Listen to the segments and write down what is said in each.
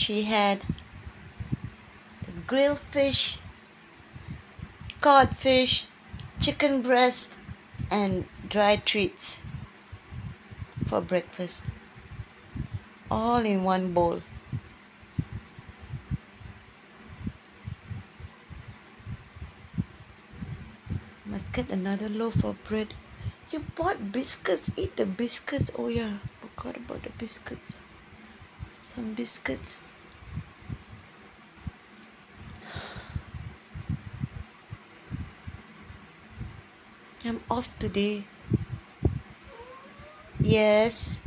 she had the grilled fish, codfish, chicken breast, and dry treats for breakfast, all in one bowl. Must get another loaf of bread. You bought biscuits. Eat the biscuits. Oh, yeah. Forgot about the biscuits. Some biscuits. I'm off today. Yes.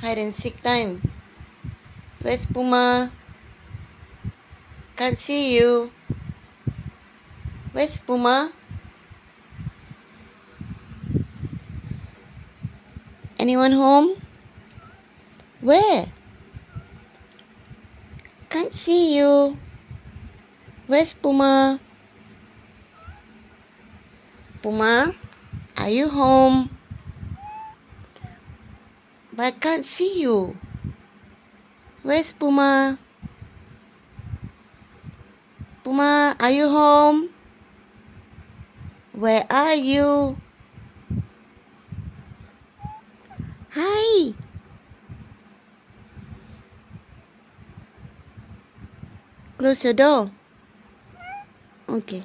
Hide and seek time. Where's Puma? Can't see you. Where's Puma? Anyone home? Where? Can't see you. Where's Puma? Puma, are you home? But I can't see you. Where's Puma? Puma, are you home? Where are you? Close your door. Okay.